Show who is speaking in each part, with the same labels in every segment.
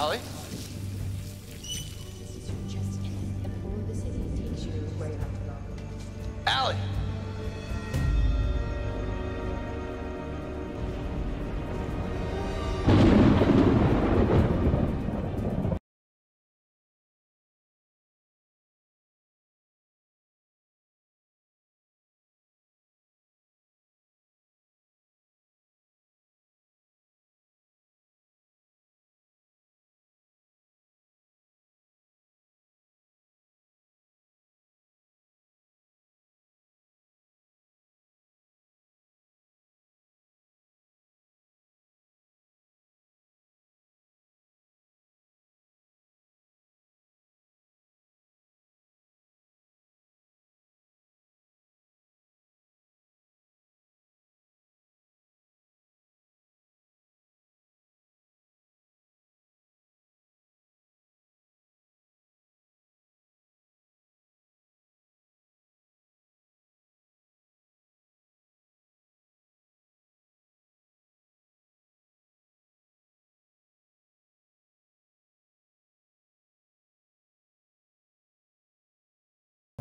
Speaker 1: Allie?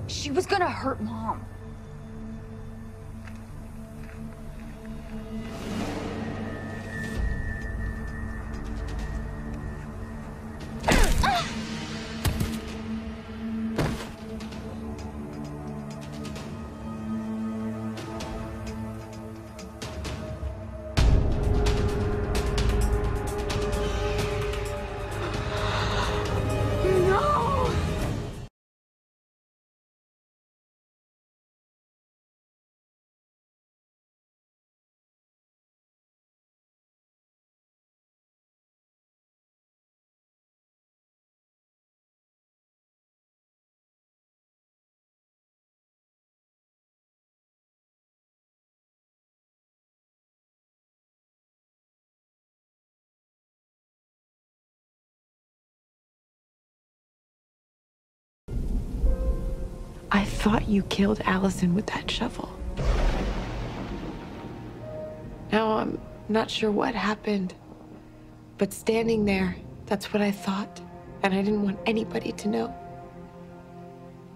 Speaker 2: She was gonna hurt mom.
Speaker 3: I thought you killed Alison with that shovel. Now I'm not sure what happened. But standing there, that's what I thought. And I didn't want anybody to know.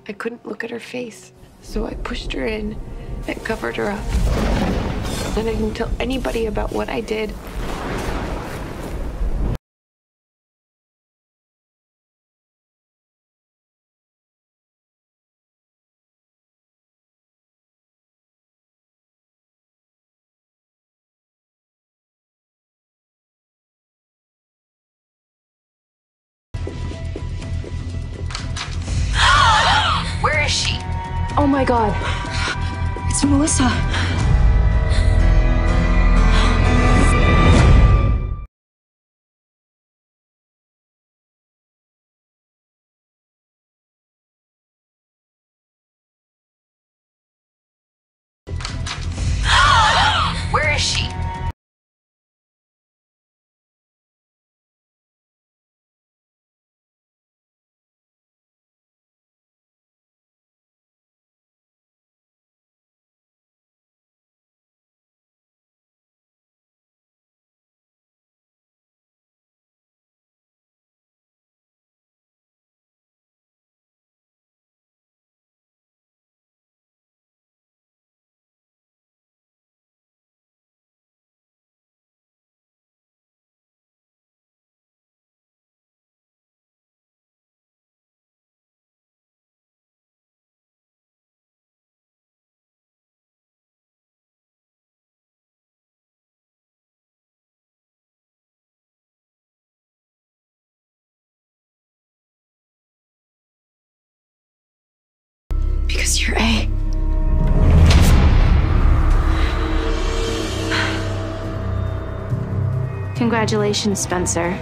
Speaker 3: I couldn't look at her face, so I pushed her in and covered her up. And I didn't tell anybody about what I did.
Speaker 2: God. It's Melissa. Because you're A.
Speaker 4: Congratulations, Spencer.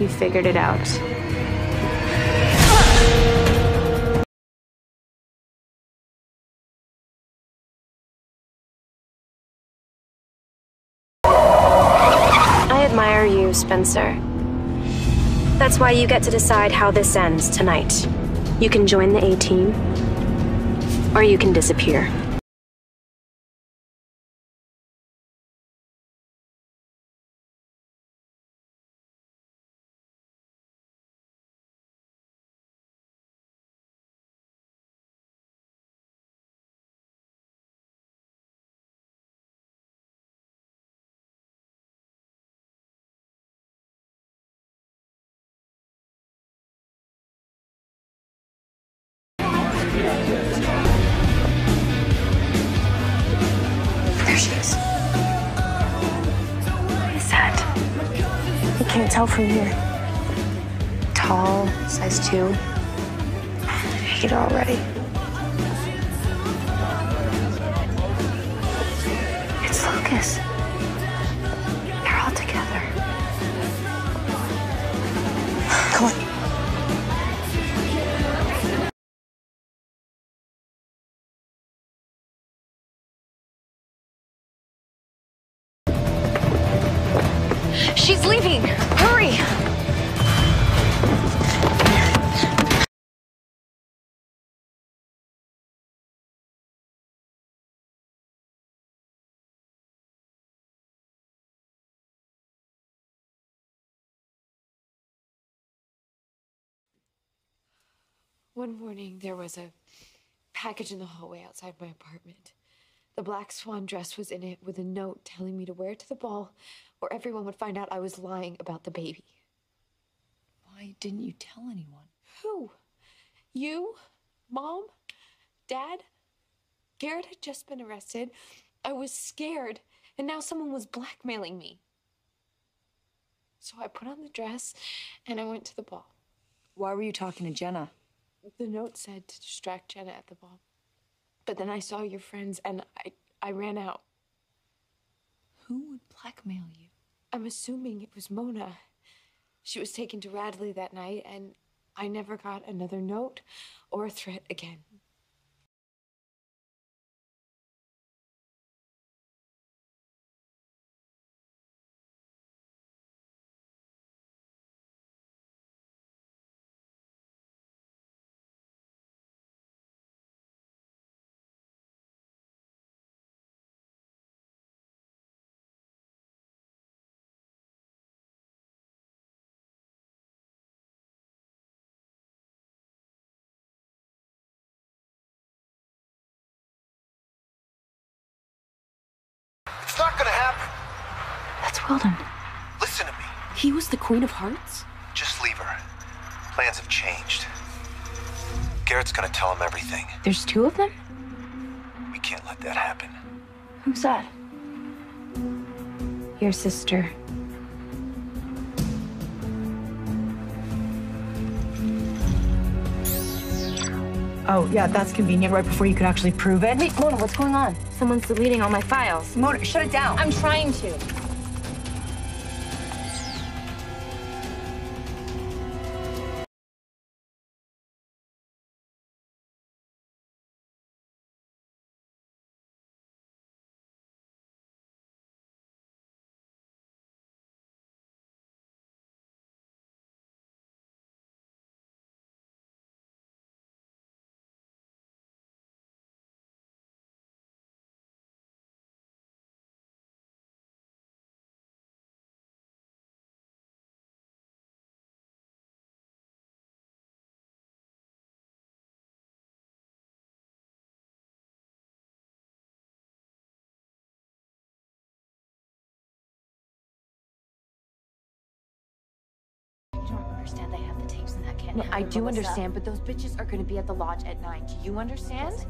Speaker 4: You figured it out. I admire you, Spencer. That's why you get to decide how this ends tonight. You can join the A team, or you can disappear.
Speaker 3: Tell from here. Tall, size two. I hate her already.
Speaker 4: One morning, there was a package in the hallway outside my apartment. The black swan dress was in it with a note telling me to wear it to the ball, or everyone would find out I was lying about the baby.
Speaker 5: Why didn't you tell anyone?
Speaker 4: Who? You? Mom? Dad? Garrett had just been arrested. I was scared, and now someone was blackmailing me. So I put on the dress and I went to the ball.
Speaker 5: Why were you talking to Jenna?
Speaker 4: The note said to distract Jenna at the ball. But then I saw your friends and I, I ran out.
Speaker 5: Who would blackmail you?
Speaker 4: I'm assuming it was Mona. She was taken to Radley that night, and I never got another note or a threat again.
Speaker 3: Wilden.
Speaker 6: Listen to me.
Speaker 3: He was the Queen of Hearts?
Speaker 6: Just leave her. Plans have changed. Garrett's gonna tell him everything.
Speaker 3: There's two of them?
Speaker 6: We can't let that happen.
Speaker 3: Who's that? Your sister.
Speaker 7: Oh, yeah, that's convenient, right before you could actually prove it.
Speaker 3: Wait, Mona, what's going on? Someone's deleting all my files.
Speaker 7: Mona, shut it down.
Speaker 3: I'm trying to.
Speaker 2: I do understand, but those bitches are gonna be at the lodge at nine. Do you understand?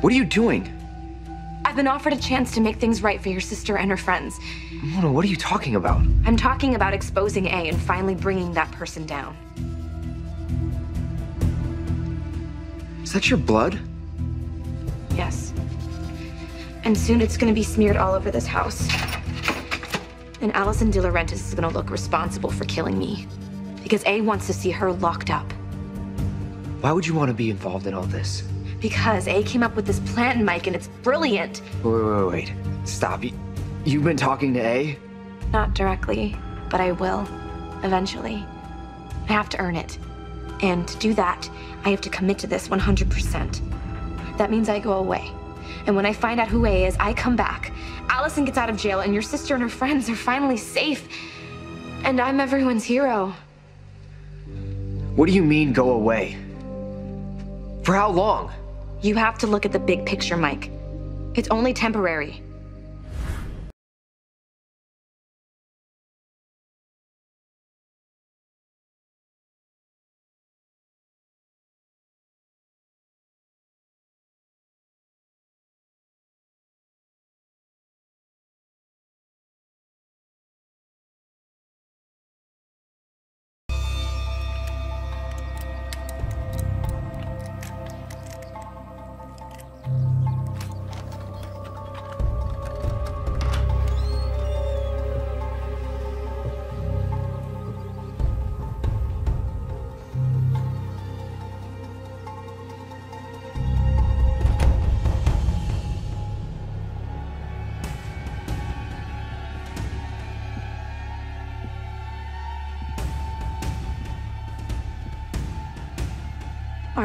Speaker 6: What are you doing?
Speaker 4: I've been offered a chance to make things right for your sister and her friends.
Speaker 6: Mona, what are you talking about?
Speaker 4: I'm talking about exposing A and finally bringing that person down.
Speaker 6: Is that your blood?
Speaker 4: Yes. And soon it's gonna be smeared all over this house. And Alison DiLaurentis is gonna look responsible for killing me. Because A wants to see her locked up.
Speaker 6: Why would you want to be involved in all this?
Speaker 4: Because A came up with this plan, Mike, and it's brilliant.
Speaker 6: Wait, wait, wait, wait. Stop. You, you've been talking to A?
Speaker 4: Not directly, but I will. Eventually. I have to earn it. And to do that, I have to commit to this 100%. That means I go away. And when I find out who A is, I come back. Alison gets out of jail, and your sister and her friends are finally safe. And I'm everyone's hero.
Speaker 6: What do you mean, go away? For how long?
Speaker 4: You have to look at the big picture, Mike. It's only temporary.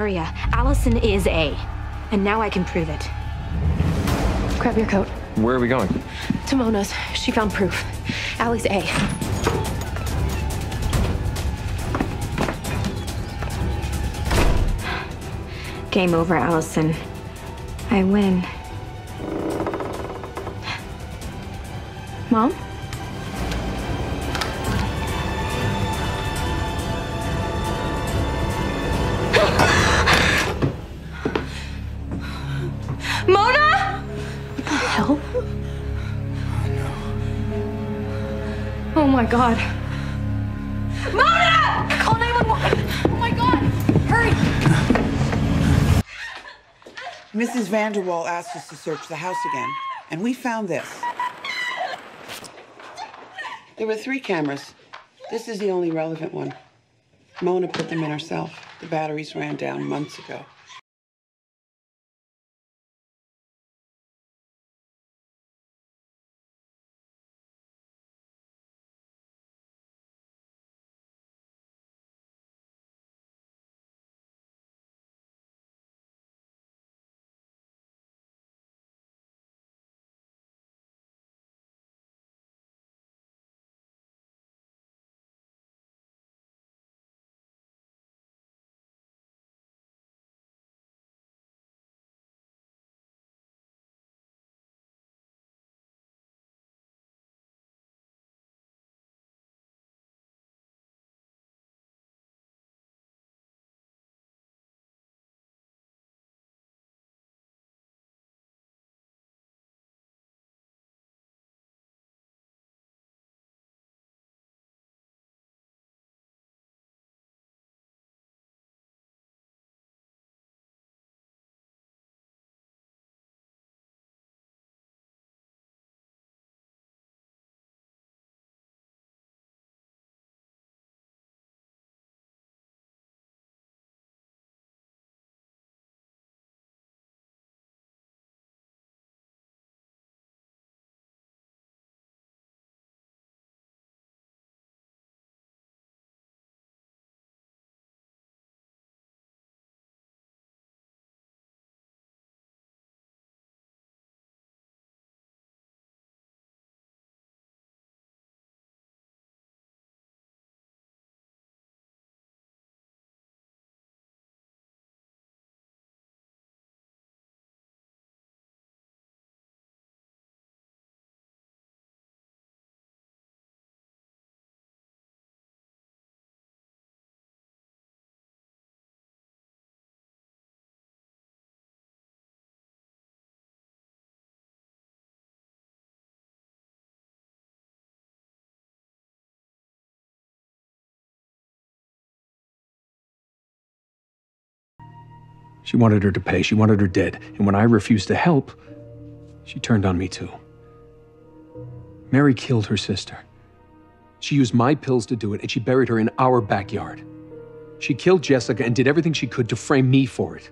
Speaker 4: Aria, Alison is A. And now I can prove it.
Speaker 3: Grab your coat.
Speaker 8: Where are we going?
Speaker 3: To Mona's. She found proof. Allie's A.
Speaker 4: Game over, Alison. I win. Mom? God.
Speaker 2: Mona! Call 911! Oh my god! Hurry!
Speaker 9: Mrs. Vanderwaal asked us to search the house again, and we found this. There were three cameras. This is the only relevant one. Mona put them in herself. The batteries ran down months ago.
Speaker 8: She wanted her to pay. She wanted her dead. And when I refused to help, she turned on me too. Mary killed her sister. She used my pills to do it, and she buried her in our backyard. She killed Jessica and did everything she could to frame me for it.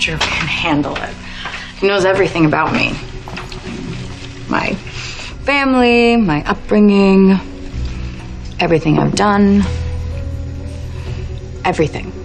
Speaker 10: Drew can handle it. He knows everything about me. My family, my upbringing, everything I've done. Everything.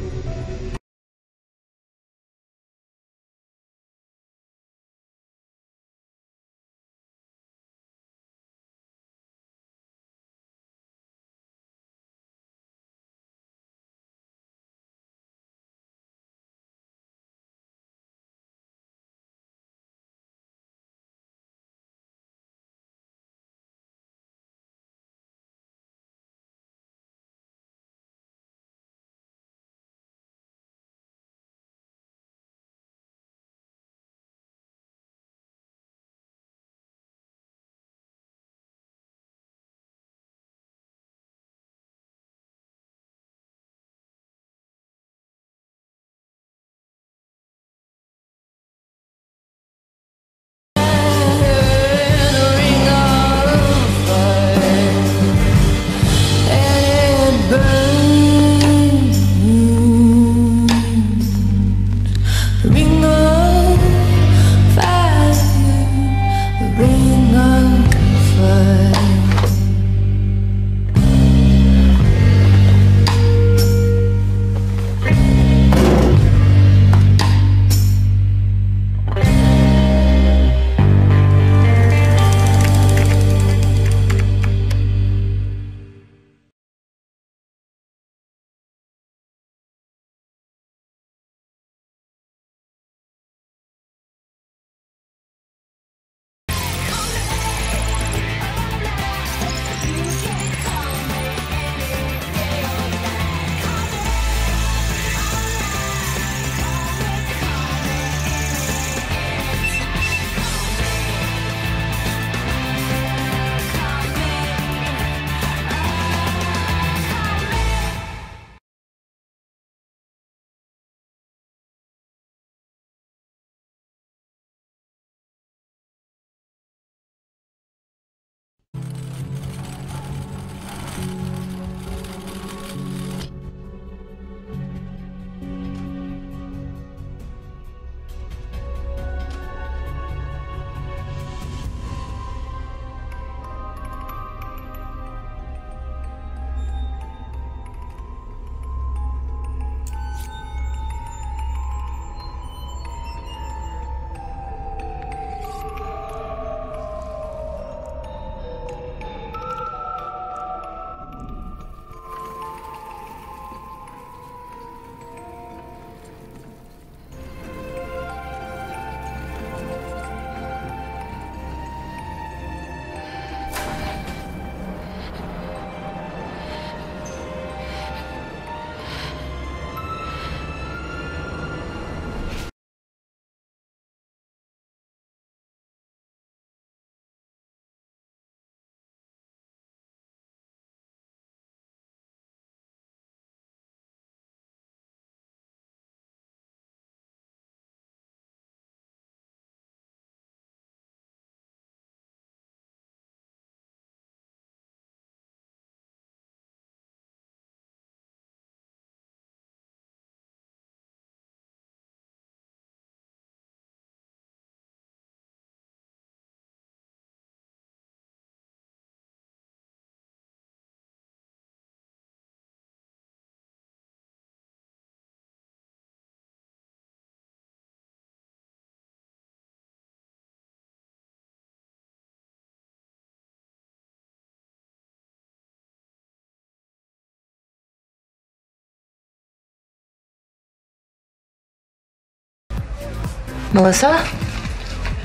Speaker 3: Melissa?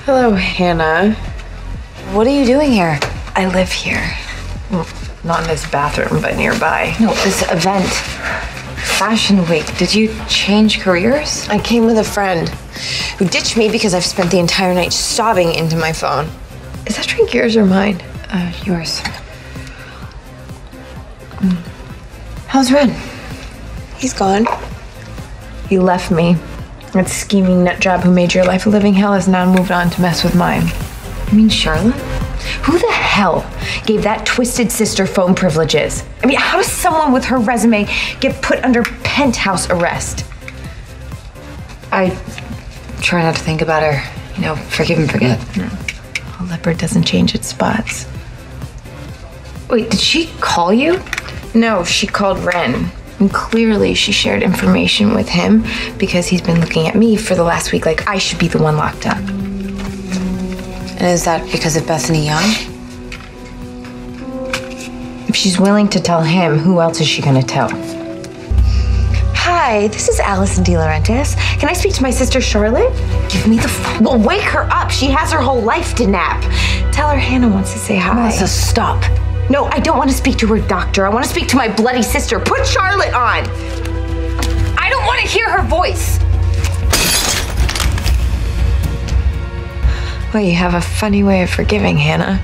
Speaker 7: Hello, Hanna.
Speaker 3: What are you doing here?
Speaker 7: I live here. Well, not in this bathroom, but nearby.
Speaker 3: No, this event. Fashion Week. Did you change careers?
Speaker 7: I came with a friend who ditched me because I've spent the entire night sobbing into my phone. Is that drink yours or mine?
Speaker 3: Uh, yours.
Speaker 7: How's Wren? He's gone. He left me. That scheming nut job who made your life a living hell has now moved on to mess with mine.
Speaker 3: You mean Charlotte?
Speaker 7: Who the hell gave that twisted sister phone privileges? I mean, how does someone with her resume get put under penthouse arrest?
Speaker 3: I try not to think about her. You know, forgive and forget.
Speaker 7: A leopard doesn't change its spots.
Speaker 3: Wait, did she call you?
Speaker 7: No, she called Wren. And clearly she shared information with him because he's been looking at me for the last week like I should be the one locked up.
Speaker 3: And is that because of Bethany Young?
Speaker 7: If she's willing to tell him, who else is she gonna tell? Hi, this is Alison DiLaurentis. Can I speak to my sister Charlotte? Give me the phone. Well, wake her up. She has her whole life to nap. Tell her Hanna wants to say hi.
Speaker 3: Melissa, stop.
Speaker 7: No, I don't want to speak to her doctor. I want to speak to my bloody sister. Put Charlotte on. I don't want to hear her voice. Well, you have a funny way of forgiving, Hanna.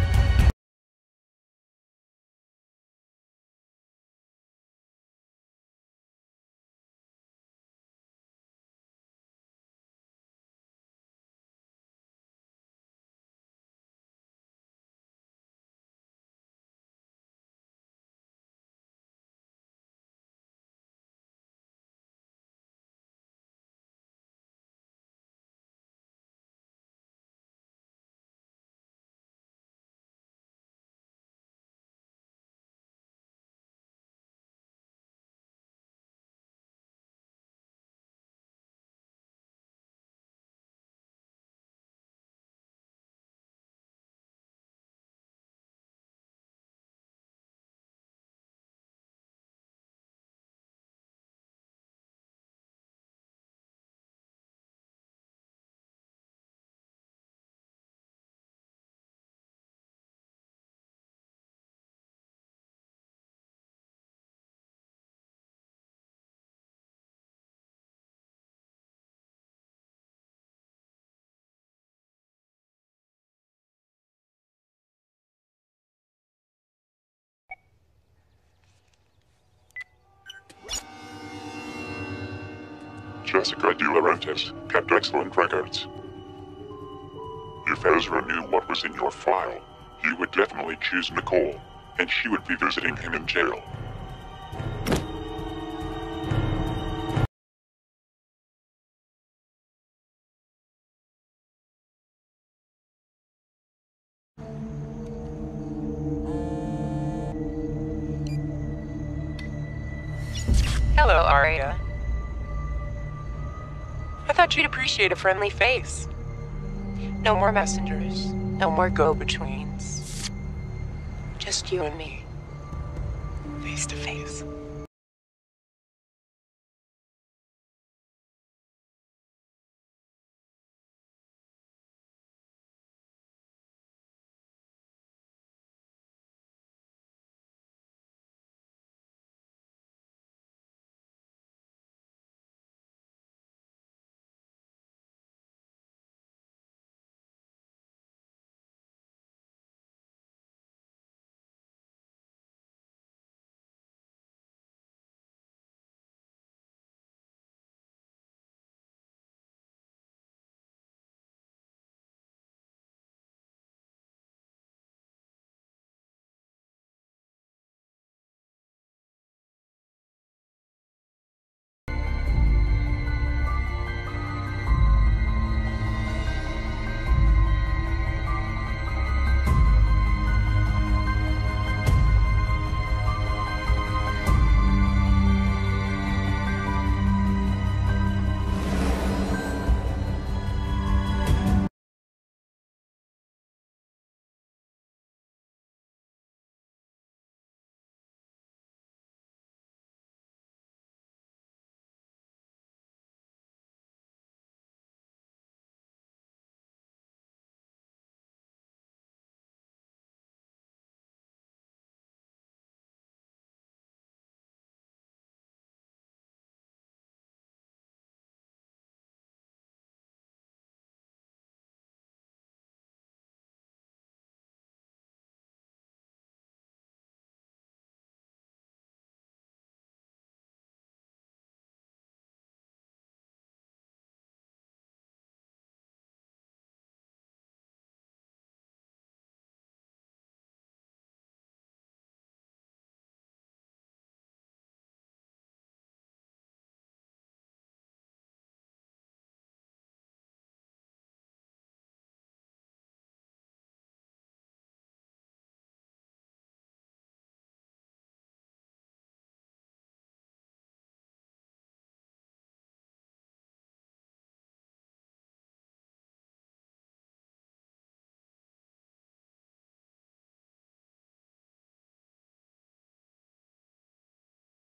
Speaker 11: Jessica DiLaurentis kept excellent records. If Ezra knew what was in your file, he would definitely choose Nicole, and she would be visiting him in jail.
Speaker 12: Hello, Aria. I thought you'd appreciate a friendly face. No more messengers, no more go betweens. Just you and me, face to face.